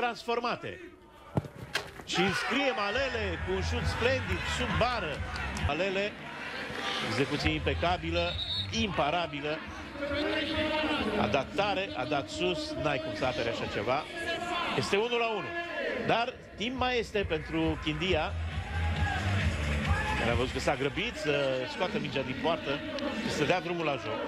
transformate. Și înscrie Malele cu un șut splendid, sub bară. Malele, execuție impecabilă, imparabilă. A dat tare, a dat sus, n-ai cum să apere așa ceva. Este 1 la 1. Dar timp mai este pentru Chindia, care a văzut că s-a grăbit să scoată mingea din poartă și să dea drumul la joc.